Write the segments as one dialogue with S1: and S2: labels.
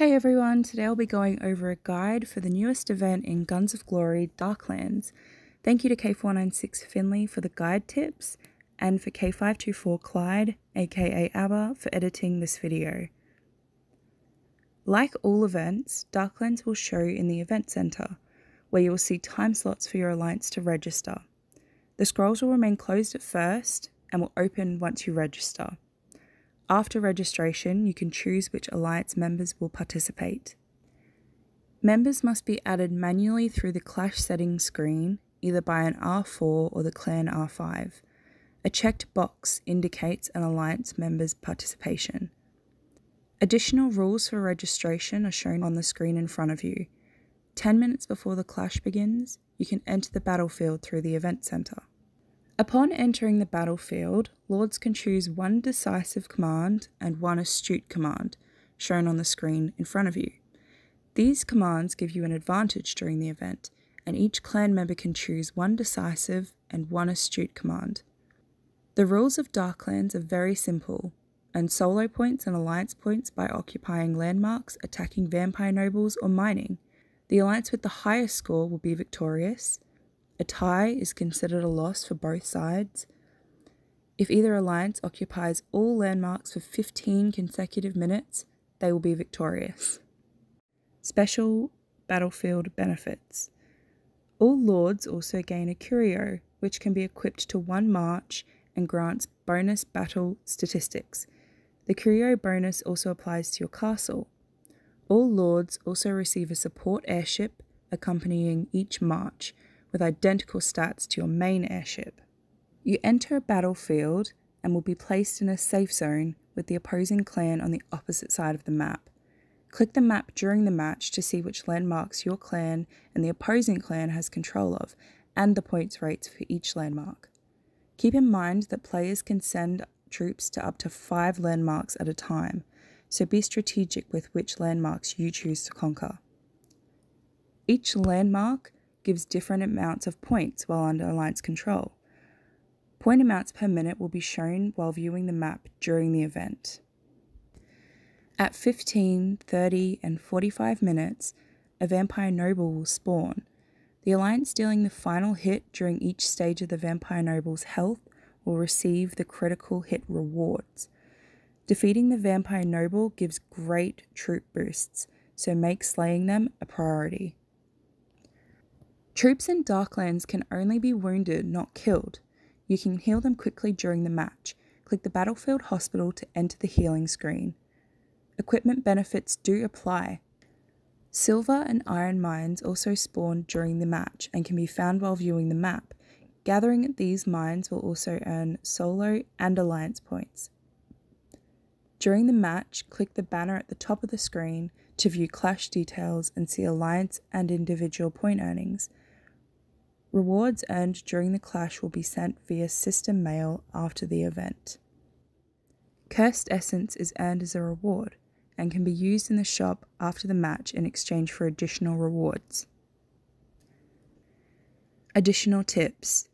S1: Hey everyone, today I'll be going over a guide for the newest event in Guns of Glory Darklands. Thank you to K496 Finnley for the guide tips and for K524 Clyde, aka ABBA, for editing this video. Like all events, Darklands will show in the Event Center, where you will see time slots for your alliance to register. The scrolls will remain closed at first and will open once you register. After registration, you can choose which alliance members will participate. Members must be added manually through the Clash settings screen, either by an R4 or the Clan R5. A checked box indicates an alliance member's participation. Additional rules for registration are shown on the screen in front of you. 10 minutes before the clash begins, you can enter the battlefield through the event center. Upon entering the battlefield, Lords can choose one decisive command and one astute command, shown on the screen in front of you. These commands give you an advantage during the event, and each clan member can choose one decisive and one astute command. The rules of Darklands are very simple, and solo points and alliance points by occupying landmarks, attacking vampire nobles, or mining. The alliance with the highest score will be victorious, a tie is considered a loss for both sides. If either alliance occupies all landmarks for 15 consecutive minutes, they will be victorious. Special battlefield benefits. All lords also gain a curio, which can be equipped to one march and grants bonus battle statistics. The curio bonus also applies to your castle. All lords also receive a support airship accompanying each march, with identical stats to your main airship. You enter a battlefield and will be placed in a safe zone with the opposing clan on the opposite side of the map. Click the map during the match to see which landmarks your clan and the opposing clan has control of, and the points rates for each landmark. Keep in mind that players can send troops to up to five landmarks at a time, so be strategic with which landmarks you choose to conquer. Each landmark gives different amounts of points while under Alliance control. Point amounts per minute will be shown while viewing the map during the event. At 15, 30, and 45 minutes, a Vampire Noble will spawn. The Alliance dealing the final hit during each stage of the Vampire Noble's health will receive the critical hit rewards. Defeating the Vampire Noble gives great troop boosts, so make slaying them a priority. Troops in Darklands can only be wounded, not killed. You can heal them quickly during the match. Click the Battlefield Hospital to enter the healing screen. Equipment benefits do apply. Silver and iron mines also spawn during the match and can be found while viewing the map. Gathering at these mines will also earn solo and alliance points. During the match, click the banner at the top of the screen to view clash details and see alliance and individual point earnings. Rewards earned during the clash will be sent via system mail after the event. Cursed Essence is earned as a reward and can be used in the shop after the match in exchange for additional rewards. Additional tips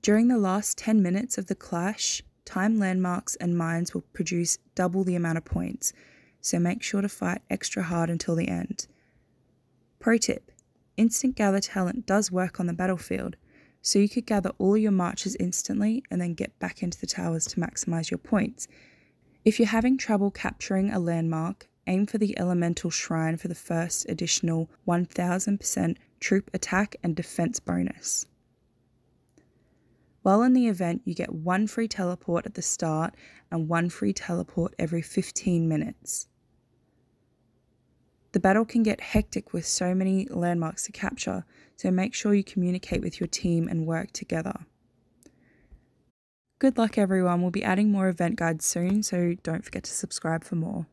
S1: During the last 10 minutes of the clash, time landmarks and mines will produce double the amount of points, so make sure to fight extra hard until the end. Pro tip Instant gather talent does work on the battlefield, so you could gather all your marches instantly and then get back into the towers to maximize your points. If you're having trouble capturing a landmark, aim for the Elemental Shrine for the first additional 1000% troop attack and defense bonus. While in the event, you get one free teleport at the start and one free teleport every 15 minutes. The battle can get hectic with so many landmarks to capture, so make sure you communicate with your team and work together. Good luck everyone, we'll be adding more event guides soon, so don't forget to subscribe for more.